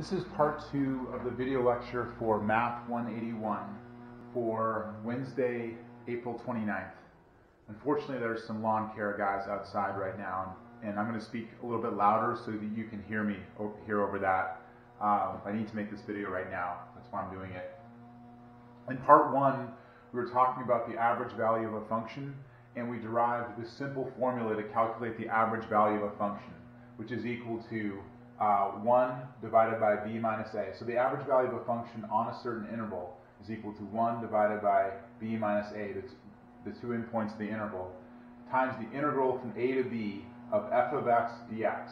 This is part two of the video lecture for Math 181 for Wednesday, April 29th. Unfortunately, there's some lawn care guys outside right now, and I'm going to speak a little bit louder so that you can hear me hear over that. Um, I need to make this video right now. That's why I'm doing it. In part one, we were talking about the average value of a function, and we derived this simple formula to calculate the average value of a function, which is equal to uh, 1 divided by b minus a. So the average value of a function on a certain interval is equal to 1 divided by b minus a, that's the two endpoints of the interval, times the integral from a to b of f of x dx.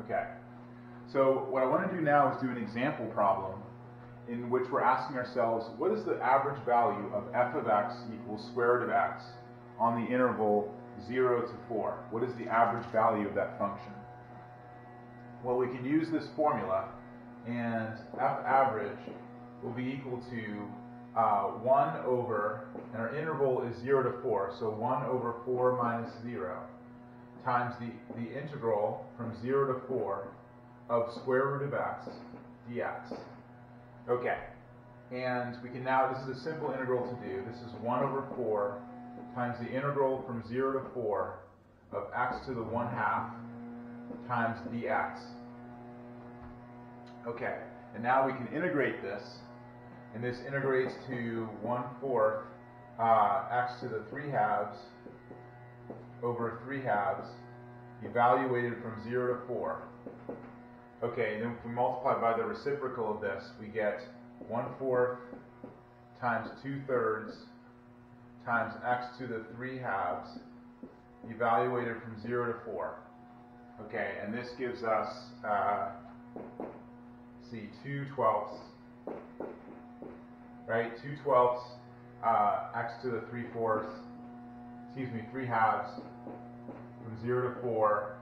Okay, so what I want to do now is do an example problem in which we're asking ourselves, what is the average value of f of x equals square root of x on the interval 0 to 4? What is the average value of that function? Well, we can use this formula, and f average will be equal to uh, 1 over, and our interval is 0 to 4, so 1 over 4 minus 0 times the, the integral from 0 to 4 of square root of x dx. Okay, and we can now, this is a simple integral to do. This is 1 over 4 times the integral from 0 to 4 of x to the 1 half times dx. Okay, and now we can integrate this, and this integrates to 1 fourth uh, x to the 3 halves over 3 halves evaluated from 0 to 4. Okay, and then if we multiply by the reciprocal of this, we get 1 fourth times 2 thirds times x to the 3 halves evaluated from 0 to 4. Okay, and this gives us, uh, see, 2 twelfths, right? 2 twelfths, uh, x to the 3 fourths, excuse me, 3 halves from 0 to 4.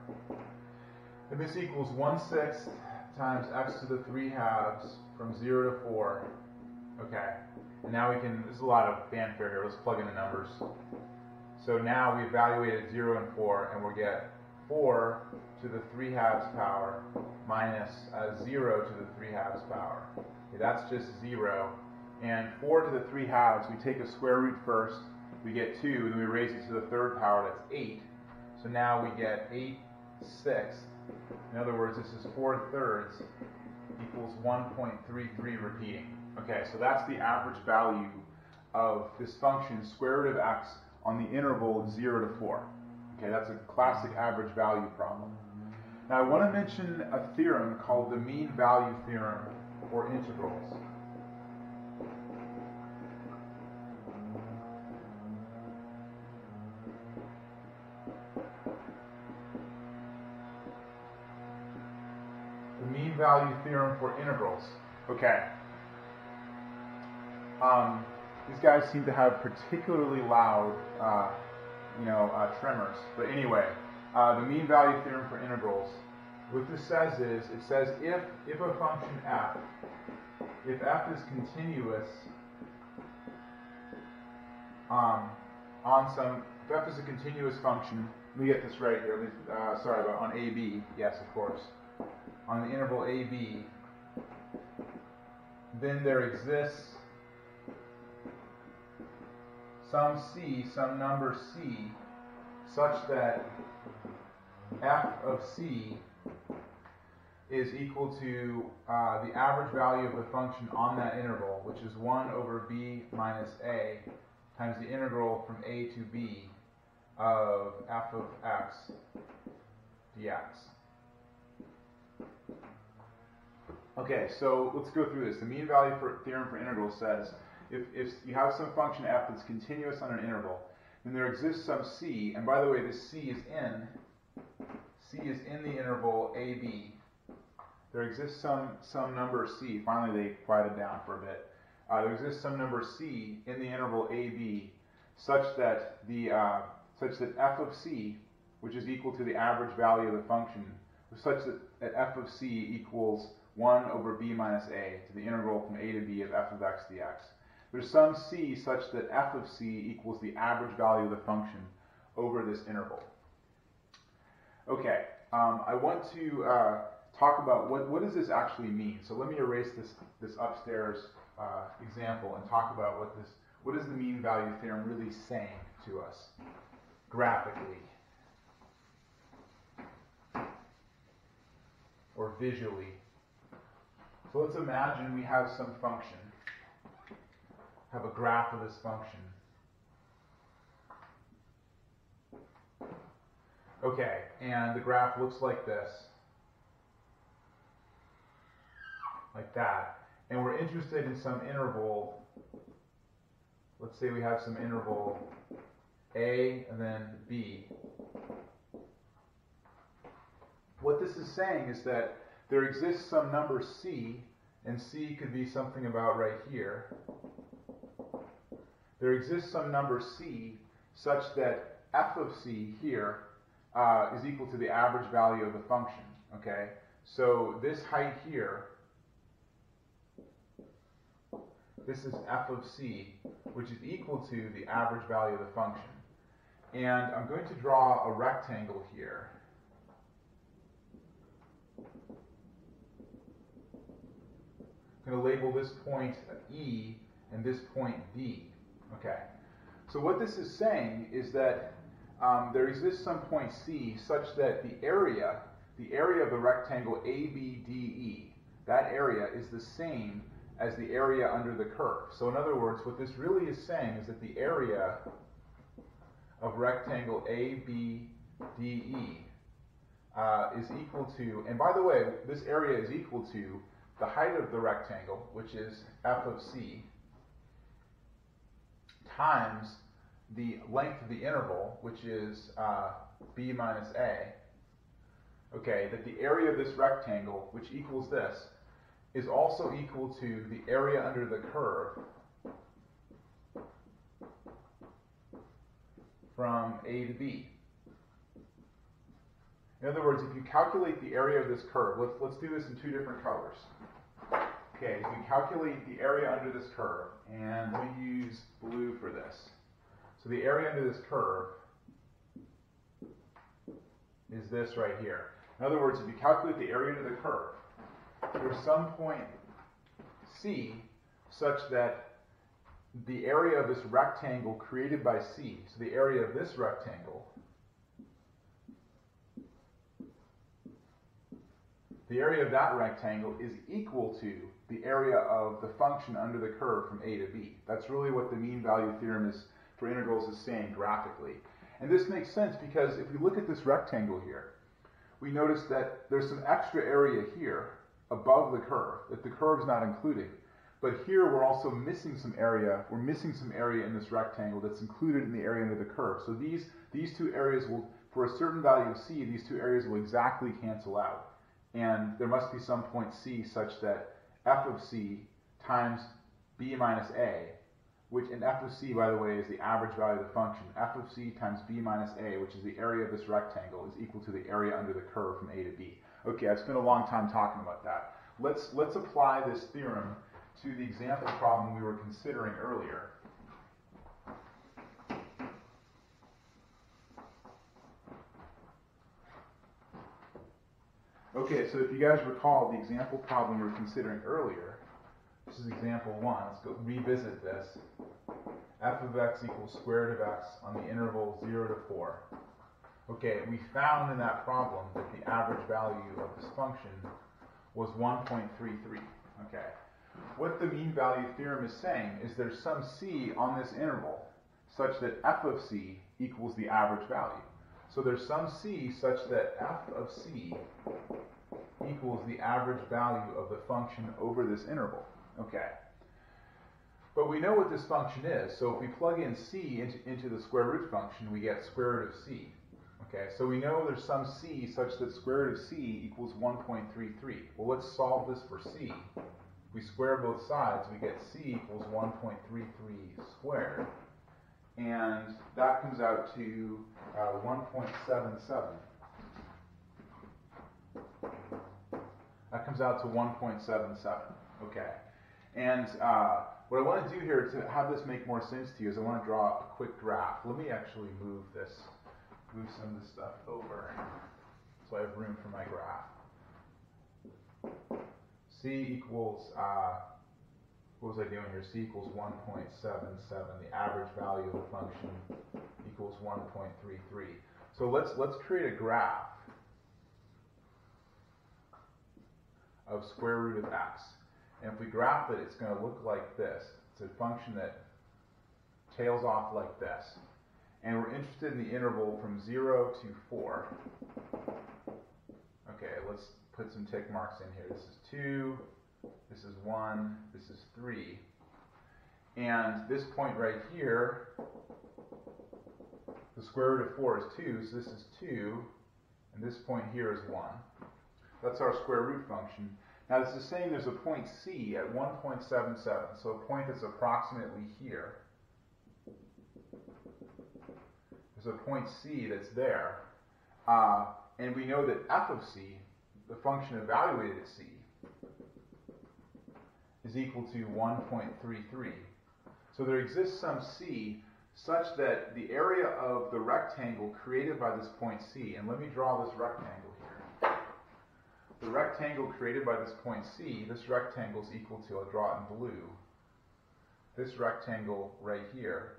And this equals 1 sixth times x to the 3 halves from 0 to 4. Okay, and now we can, there's a lot of fanfare here, let's plug in the numbers. So now we evaluated 0 and 4, and we get 4 to the 3 halves power minus uh, 0 to the 3 halves power. Okay, that's just 0. And 4 to the 3 halves, we take a square root first, we get 2, and then we raise it to the third power, that's 8. So now we get 8 sixths. In other words, this is 4 thirds equals 1.33 repeating. Okay, so that's the average value of this function, square root of x, on the interval 0 to 4. Okay, that's a classic average value problem. Now I want to mention a theorem called the mean value theorem for integrals. The mean value theorem for integrals. Okay. Um, these guys seem to have particularly loud uh, you know, uh, tremors. But anyway, uh, the mean value theorem for integrals. What this says is, it says if if a function f, if f is continuous um, on some, if f is a continuous function, let me get this right here. Uh, sorry about on AB. Yes, of course. On the interval AB, then there exists some c, some number c, such that f of c is equal to uh, the average value of the function on that interval, which is 1 over b minus a times the integral from a to b of f of x dx. Okay, so let's go through this. The mean value for theorem for integrals says if, if you have some function f that's continuous on an interval, then there exists some c, and by the way, this c is in, c is in the interval ab. There exists some, some number c, finally they quieted down for a bit. Uh, there exists some number c in the interval ab such that the uh, such that f of c, which is equal to the average value of the function, such that, f of c equals 1 over b minus a to the integral from a to b of f of x dx. There's some c such that f of c equals the average value of the function over this interval. Okay, um, I want to uh, talk about what, what does this actually mean. So let me erase this, this upstairs uh, example and talk about what this, what is the mean value theorem really saying to us graphically or visually. So let's imagine we have some function, have a graph of this function. Okay, and the graph looks like this. Like that. And we're interested in some interval. Let's say we have some interval A and then B. What this is saying is that there exists some number C, and C could be something about right here. There exists some number C such that f of C here uh, is equal to the average value of the function, okay? So this height here, this is f of c, which is equal to the average value of the function. And I'm going to draw a rectangle here. I'm going to label this point E and this point D. Okay. So what this is saying is that um, there exists some point C such that the area, the area of the rectangle ABDE, that area is the same as the area under the curve. So in other words, what this really is saying is that the area of rectangle ABDE uh, is equal to, and by the way, this area is equal to the height of the rectangle, which is f of c, times the length of the interval, which is uh, b minus a, okay, that the area of this rectangle, which equals this, is also equal to the area under the curve from A to B. In other words, if you calculate the area of this curve, let's, let's do this in two different colors. Okay, so we calculate the area under this curve, and we use blue for this. So the area under this curve is this right here. In other words, if you calculate the area under the curve, there's some point C such that the area of this rectangle created by C, so the area of this rectangle, the area of that rectangle is equal to the area of the function under the curve from A to B. That's really what the mean value theorem is for integrals is saying graphically. And this makes sense because if we look at this rectangle here, we notice that there's some extra area here above the curve that the curve is not including. But here we're also missing some area. We're missing some area in this rectangle that's included in the area under the curve. So these, these two areas will, for a certain value of c, these two areas will exactly cancel out. And there must be some point c such that f of c times b minus a which in f of c, by the way, is the average value of the function. f of c times b minus a, which is the area of this rectangle, is equal to the area under the curve from a to b. Okay, I've spent a long time talking about that. Let's, let's apply this theorem to the example problem we were considering earlier. Okay, so if you guys recall the example problem we were considering earlier, this is example one. Let's go revisit this. f of x equals square root of x on the interval 0 to 4. Okay, we found in that problem that the average value of this function was 1.33. Okay. What the mean value theorem is saying is there's some c on this interval such that f of c equals the average value. So there's some c such that f of c equals the average value of the function over this interval. Okay. But we know what this function is, so if we plug in c into, into the square root function, we get square root of c. Okay, so we know there's some c such that square root of c equals 1.33. Well, let's solve this for c. We square both sides, we get c equals 1.33 squared. And that comes out to uh, 1.77. That comes out to 1.77. Okay. And uh, what I want to do here to have this make more sense to you is I want to draw a quick graph. Let me actually move this, move some of this stuff over so I have room for my graph. c equals, uh, what was I doing here? c equals 1.77. The average value of the function equals 1.33. So let's, let's create a graph of square root of x. And if we graph it, it's going to look like this. It's a function that tails off like this. And we're interested in the interval from 0 to 4. Okay, let's put some tick marks in here. This is 2, this is 1, this is 3. And this point right here, the square root of 4 is 2, so this is 2, and this point here is 1. That's our square root function. Now this is saying there's a point C at 1.77, so a point that's approximately here. There's a point C that's there. Uh, and we know that f of c, the function evaluated at c, is equal to 1.33. So there exists some c such that the area of the rectangle created by this point c, and let me draw this rectangle. The rectangle created by this point c, this rectangle is equal to, I'll draw it in blue, this rectangle right here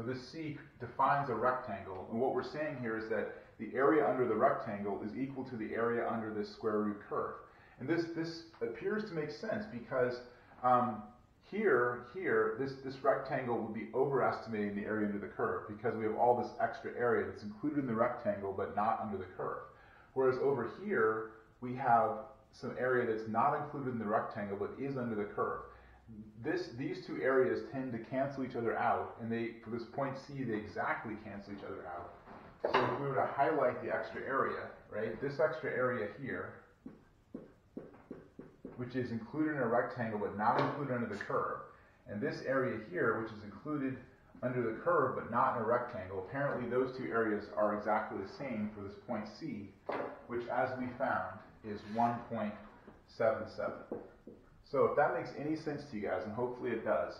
So this C defines a rectangle, and what we're saying here is that the area under the rectangle is equal to the area under this square root curve. And this, this appears to make sense because um, here, here, this, this rectangle would be overestimating the area under the curve because we have all this extra area that's included in the rectangle but not under the curve. Whereas over here, we have some area that's not included in the rectangle but is under the curve this, these two areas tend to cancel each other out, and they, for this point C, they exactly cancel each other out. So if we were to highlight the extra area, right, this extra area here, which is included in a rectangle but not included under the curve, and this area here, which is included under the curve but not in a rectangle, apparently those two areas are exactly the same for this point C, which as we found is 1.77. So if that makes any sense to you guys, and hopefully it does,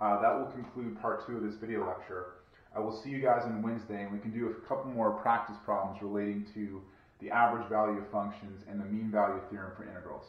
uh, that will conclude part two of this video lecture. I will see you guys on Wednesday, and we can do a couple more practice problems relating to the average value of functions and the mean value theorem for integrals.